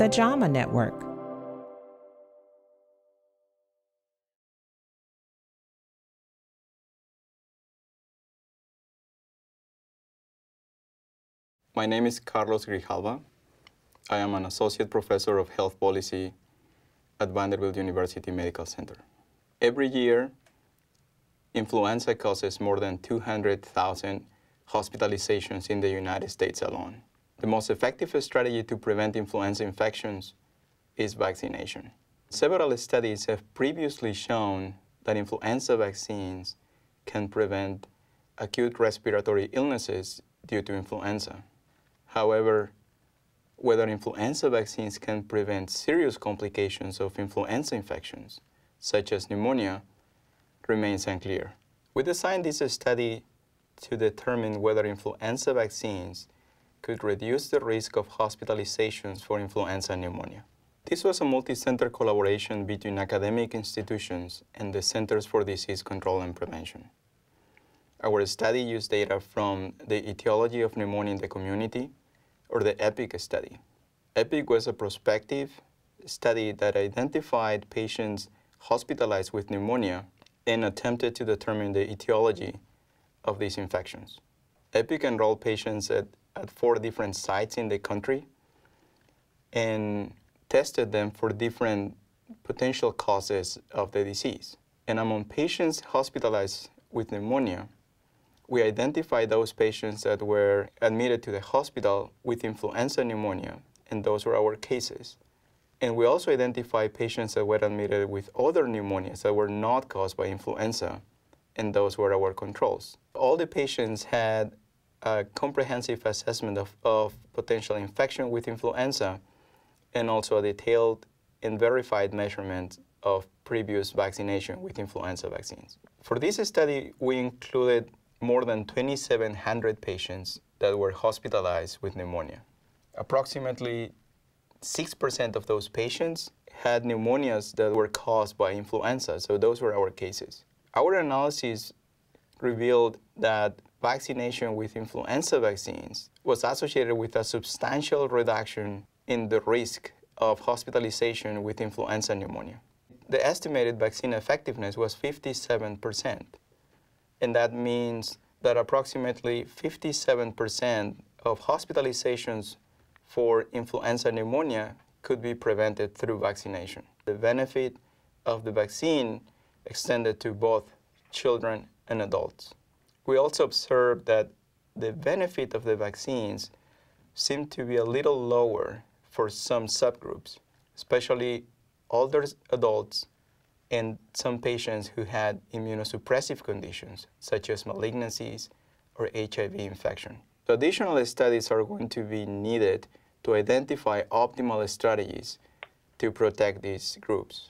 the JAMA Network. My name is Carlos Grijalva. I am an associate professor of health policy at Vanderbilt University Medical Center. Every year, influenza causes more than 200,000 hospitalizations in the United States alone. The most effective strategy to prevent influenza infections is vaccination. Several studies have previously shown that influenza vaccines can prevent acute respiratory illnesses due to influenza. However, whether influenza vaccines can prevent serious complications of influenza infections, such as pneumonia, remains unclear. We designed this study to determine whether influenza vaccines could reduce the risk of hospitalizations for influenza and pneumonia. This was a multi-center collaboration between academic institutions and the Centers for Disease Control and Prevention. Our study used data from the etiology of pneumonia in the community, or the EPIC study. EPIC was a prospective study that identified patients hospitalized with pneumonia and attempted to determine the etiology of these infections. EPIC enrolled patients at, at four different sites in the country and tested them for different potential causes of the disease. And among patients hospitalized with pneumonia, we identified those patients that were admitted to the hospital with influenza pneumonia, and those were our cases. And we also identified patients that were admitted with other pneumonias that were not caused by influenza, and those were our controls. All the patients had a comprehensive assessment of, of potential infection with influenza and also a detailed and verified measurement of previous vaccination with influenza vaccines. For this study, we included more than 2,700 patients that were hospitalized with pneumonia. Approximately 6% of those patients had pneumonias that were caused by influenza, so those were our cases. Our analysis revealed that vaccination with influenza vaccines was associated with a substantial reduction in the risk of hospitalization with influenza pneumonia. The estimated vaccine effectiveness was 57% and that means that approximately 57% of hospitalizations for influenza pneumonia could be prevented through vaccination. The benefit of the vaccine extended to both children and adults. We also observed that the benefit of the vaccines seemed to be a little lower for some subgroups, especially older adults and some patients who had immunosuppressive conditions, such as malignancies or HIV infection. So additional studies are going to be needed to identify optimal strategies to protect these groups.